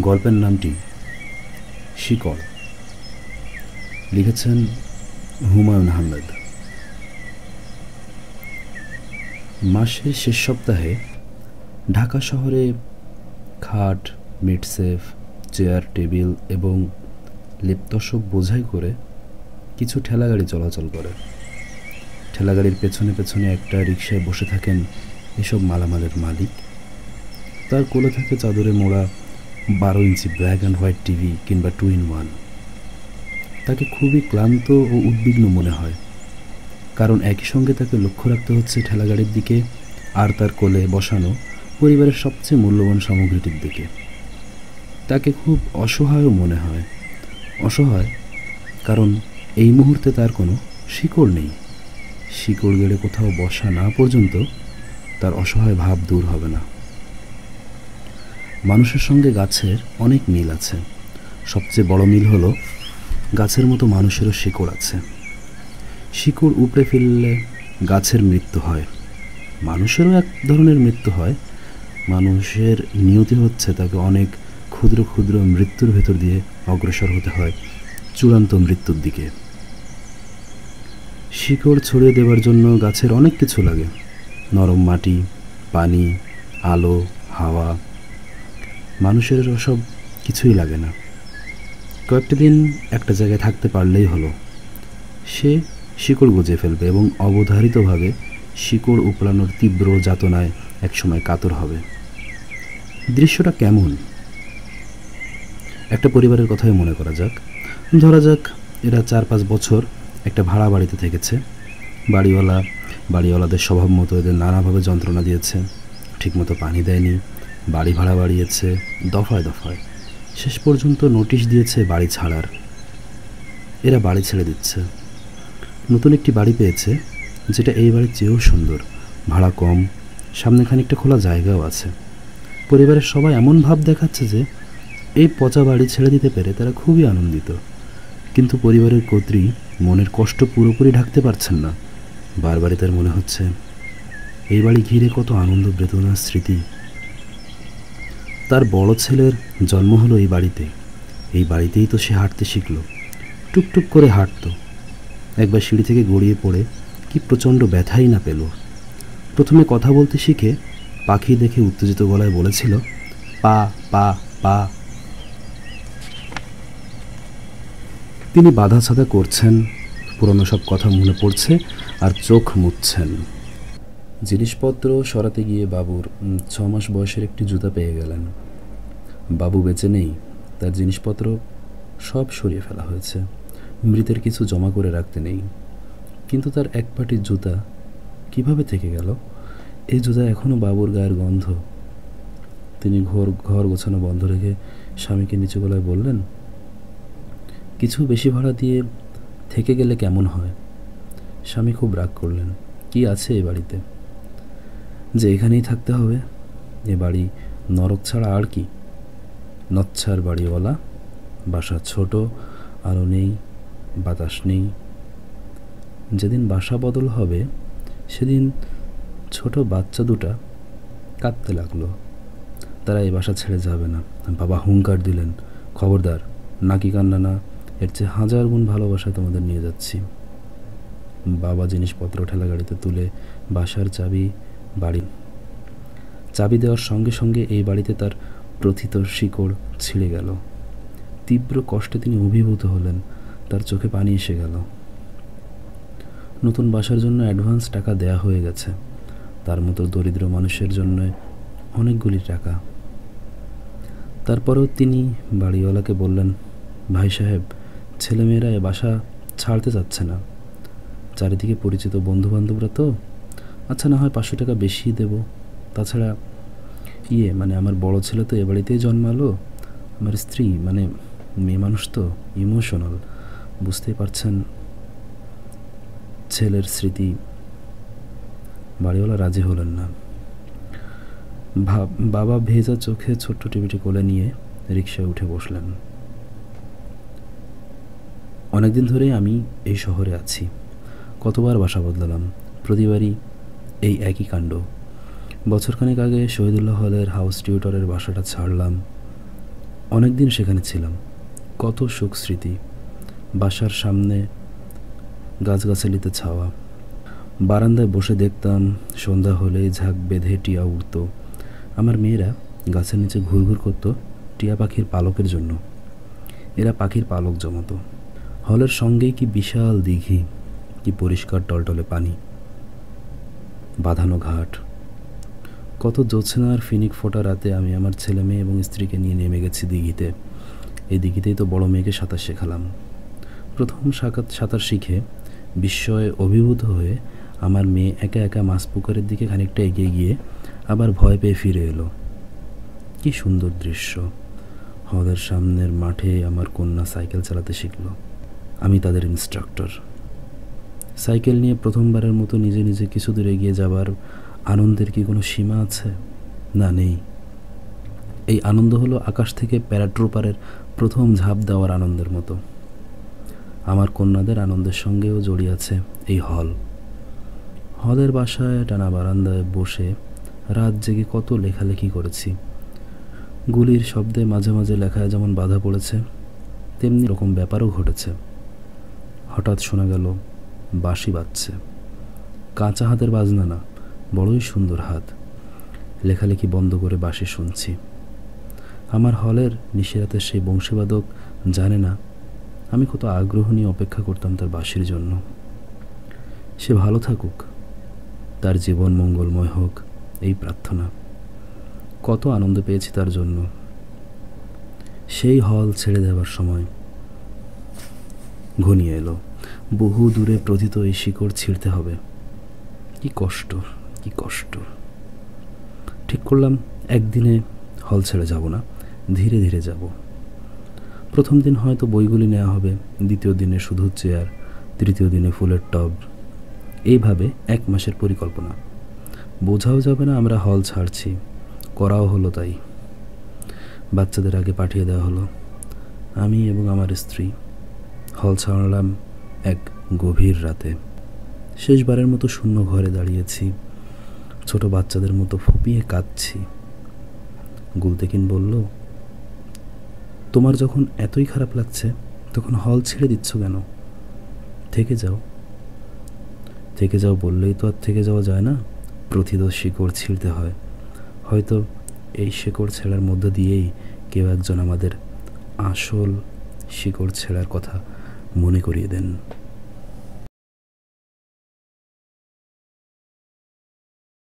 গল্পের নামটি শিকড়। লিখেছেন হুমায়ুন আহমেদ। মাসের শেষ সপ্তাহে ঢাকা শহরে খাট, মিটসেফ, চেয়ার, টেবিল এবং লেপতশক বোঝাই করে কিছু ঠেলাগাড়ি চলাচল করে। ঠেলাগাড়ির পেছনে পেছনে একটা রিক্সায় বসে থাকেন এসব মালামালের মালিক। তার কোলে থাকে চাদরে মোড়া বারো inch black and white TV কিংবা টু ইন ওয়ান তাকে খুবই ক্লান্ত ও উদ্বিগ্ন মনে হয়। কারণ একই সঙ্গে তাকে লক্ষ্য রাখতে হচ্ছে ঠেলাগাড়ির দিকে আর তার কোলে বসানো পরিবারের সবচেয়ে মূল্যবান সামগ্রীটির দিকে। তাকে খুব অসহায়ও মনে হয়। অসহায় কারণ এই মুহূর্তে তার কোনো শিকড় নেই। শিকড় গেড়ে কোথাও বসা না পর্যন্ত তার অসহায় ভাব দূর হবে না। মানুষের সঙ্গে গাছের অনেক মিল আছে। সবচেয়ে বড় মিল হলো গাছের মতো মানুষেরও শিকড় আছে। শিকড় উপড়ে ফেললে গাছের মৃত্যু হয়। মানুষেরও এক ধরনের মৃত্যু হয়। মানুষের নিয়তি হচ্ছে তাকে অনেক ক্ষুদ্র ক্ষুদ্র মৃত্যুর ভেতর দিয়ে অগ্রসর হতে হয় চূড়ান্ত মৃত্যুর দিকে। শিকড় ছড়িয়ে দেওয়ার জন্য গাছের অনেক কিছু লাগে। নরম মাটি, পানি, আলো, হাওয়া মানুষের ওসব কিছুই লাগে না। কয়েকটা দিন একটা জায়গায় থাকতে পারলেই হলো। সে শিকড় গজে ফেলবে এবং অবধারিতভাবে শিকড় উপড়ানোর তীব্র যাতনায় একসময় কাতর হবে। দৃশ্যটা কেমন? একটা পরিবারের কথাই মনে করা যাক। ধরা যাক এরা চার পাঁচ বছর একটা ভাড়া বাড়িতে থেকেছে। বাড়িওয়ালা, বাড়িওয়ালাদের স্বভাব মতো এদের নানাভাবে যন্ত্রণা দিয়েছে। ঠিকমতো পানি দেয়নি। বাড়ি ভাড়া বাড়িয়েছে, দফায় দফায়। শেষ পর্যন্ত নোটিশ দিয়েছে বাড়ি ছাড়ার। এরা বাড়ি ছেড়ে দিচ্ছে। নতুন একটি বাড়ি পেয়েছে, যেটা এই বাড়ির চেয়েও সুন্দর। ভাড়া কম, সামনে খানিকটা খোলা জায়গাও আছে। পরিবারের সবাই এমন ভাব দেখাচ্ছে যে, এই পচা বাড়ি ছেড়ে দিতে পেরে তারা খুবই আনন্দিত। কিন্তু পরিবারের কর্ত্রী মনের কষ্ট পুরোপুরি ঢাকতে পারছেন না। বারবারই তার মনে হচ্ছে, এই বাড়ি ঘিরে কত আনন্দ বেদনার স্মৃতি। তার বড় ছেলের জন্ম হলো এই বাড়িতে। এই বাড়িতেই তো সে হাঁটতে শিখল। টুকটুক করে হাঁটতো। একবার সিঁড়ি থেকে গড়িয়ে পড়ে কি প্রচণ্ড ব্যথাই না পেল। প্রথমে কথা বলতে শিখে পাখি দেখে উত্তেজিত গলায় বলেছিল, পা পা পা। তিনি বাধা ছাদা করছেন, পুরনো সব কথা মনে পড়ছে আর চোখ মুছছেন। জিনিসপত্র সরাতে গিয়ে বাবুর ছ মাস বয়সের একটি জুতা পেয়ে গেলেন। বাবু বেঁচে নেই, তার জিনিসপত্র সব সরিয়ে ফেলা হয়েছে। মৃতের কিছু জমা করে রাখতে নেই। কিন্তু তার এক পাটির জুতা কীভাবে থেকে গেল? এই জুতা এখনও বাবুর গায়ের গন্ধ। তিনি ঘর ঘর গোছানো বন্ধ রেখে স্বামীকে নিচু গলায় বললেন, কিছু বেশি ভাড়া দিয়ে থেকে গেলে কেমন হয়? স্বামী খুব রাগ করলেন, কি আছে এ বাড়িতে? যে এখানেই থাকতে হবে। এ বাড়ি নরক ছাড়া আর কি। নচ্ছার বাড়িওয়ালা, বাসা ছোট, আলো নেই, বাতাস নেই। যেদিন বাসা বদল হবে, সেদিন ছোট বাচ্চা দুটা কাঁদতে লাগল। তারা এই বাসা ছেড়ে যাবে না। বাবা হুঙ্কার দিলেন, খবরদার, নাকি কান্না না? এর চেয়ে হাজার গুণ ভালোবাসা তোমাদের নিয়ে যাচ্ছি। বাবা জিনিসপত্র ঠেলা গাড়িতে তুলে বাসার চাবি বাড়ি। চাবি দেওয়ার সঙ্গে সঙ্গে এই বাড়িতে তার প্রথিত শিকড় ছিঁড়ে গেল। তীব্র কষ্টে তিনি অভিভূত হলেন, তার চোখে পানি এসে গেল। নতুন বাসার জন্য অ্যাডভান্স টাকা দেয়া হয়ে গেছে। তার মতো দরিদ্র মানুষের জন্য অনেকগুলি টাকা। তারপরেও তিনি বাড়িওয়ালাকে বললেন, ভাই সাহেব, ছেলেমেয়েরা এ বাসা ছাড়তে চাচ্ছে না। চারিদিকে পরিচিত বন্ধুবান্ধবরা তো আচ্ছা না হয় পাঁচশো টাকা বেশি দেব। তাছাড়া ইয়ে মানে আমার বড় ছেলে তো এ বাড়িতেই জন্মালো। আমার স্ত্রী মানে মেয়ে মানুষ তো ইমোশনাল বুঝতেই পারছেন, ছেলের স্মৃতি বাড়িওয়ালা রাজি হলেন না। বাবা ভেজা চোখে ছোট্ট টিভিটি কোলে নিয়ে রিক্সায় উঠে বসলেন। অনেকদিন ধরেই আমি এই শহরে আছি। কতবার বাসা বদলালাম। প্রতিবারই এই একই কাণ্ড। বছরখানেক আগে শহীদুল্লাহ হলের হাউস টিউটরের বাসাটা ছাড়লাম। অনেক দিন সেখানে ছিলাম। কত সুখ স্মৃতি। বাসার সামনে গাছগাছালিতে ছাওয়া। বারান্দায় বসে দেখতাম সন্ধ্যা হলেই ঝাঁক বেঁধে টিয়া উড়তো। আমার মেয়েরা গাছের নিচে ঘুরঘুর করতো টিয়া পাখির পালকের জন্য। এরা পাখির পালক জমাতো। হলের সঙ্গেই কি বিশাল দিঘি, কি পরিষ্কার টলটলে পানি। বাঁধানো ঘাট। কত জ্যোৎস্নার ফিনিক ফোটা রাতে আমি আমার ছেলে মেয়ে এবং স্ত্রীকে নিয়ে নেমে গেছি দিঘিতে। এই দিঘিতেই তো বড় মেয়েকে সাঁতার শেখালাম। প্রথম সাঁতার সাঁতার শিখে বিস্ময়ে অভিভূত হয়ে আমার মেয়ে একা একা মাছ পুকুরের দিকে খানিকটা এগিয়ে গিয়ে আবার ভয় পেয়ে ফিরে এলো। কি সুন্দর দৃশ্য। হ্রদের সামনের মাঠে আমার কন্যা সাইকেল চালাতে শিখলো। আমি তাদের ইনস্ট্রাক্টর সাইকেল নিয়ে প্রথমবারের মতো নিজে নিজে কিছু দূর এগিয়ে যাবার আনন্দের কি কোনো সীমা আছে? না, নেই। এই আনন্দ হলো আকাশ থেকে প্যারাট্রোপারের প্রথম ঝাঁপ দেওয়ার আনন্দের মতো। আমার কন্যাদের আনন্দের সঙ্গেও জড়িয়ে আছে এই হল। হলের বাসায় টানা বারান্দায় বসে রাত জেগে কত লেখালেখি করেছি। গুলির শব্দে মাঝে মাঝে লেখায় যেমন বাধা পড়েছে, তেমনি রকম ব্যাপারও ঘটেছে। হঠাৎ শোনা গেল বাঁশি বাজছে। কাঁচা হাতের বাজনা না, বড়ই সুন্দর হাত। লেখালেখি বন্ধ করে বাঁশি শুনছি। আমার হলের নিশিরাতের সেই বংশীবাদক জানে না, আমি কত আগ্রহ নিয়ে অপেক্ষা করতাম তার বাঁশির জন্য। সে ভালো থাকুক, তার জীবন মঙ্গলময় হোক, এই প্রার্থনা। কত আনন্দ পেয়েছি তার জন্য। সেই হল ছেড়ে দেওয়ার সময় ঘনিয়ে এলো। বহু দূরে প্রথিত এই শিকড় ছিঁড়তে হবে। কি কষ্ট কি কষ্ট। ঠিক করলাম, একদিনে হল ছেড়ে যাব না, ধীরে ধীরে যাব। প্রথম দিন হয়তো বইগুলি নেওয়া হবে, দ্বিতীয় দিনে শুধু চেয়ার, তৃতীয় দিনে ফুলের টব। এইভাবে এক মাসের পরিকল্পনা। বোঝাও যাবে না আমরা হল ছাড়ছি, করাও হলো তাই। বাচ্চাদের আগে পাঠিয়ে দেওয়া হলো। আমি এবং আমার স্ত্রী হল ছাড়লাম এক গভীর রাতে। শেষবারের মতো শূন্য ঘরে দাঁড়িয়েছি। ছোট বাচ্চাদের মতো ফুপিয়ে কাঁদছি। গুলতেকিন বলল, তোমার যখন এতই খারাপ লাগছে, তখন হল ছেড়ে দিচ্ছ কেন? থেকে যাও। থেকে যাও বললেই তো আর থেকে যাওয়া যায় না। প্রথিত শিকড় ছিঁড়তে হয়। হয়তো এই শিকড় ছেঁড়ার মধ্য দিয়েই কেউ একজন আমাদের আসল শিকড় ছেঁড়ার কথা মনে করিয়ে দেন।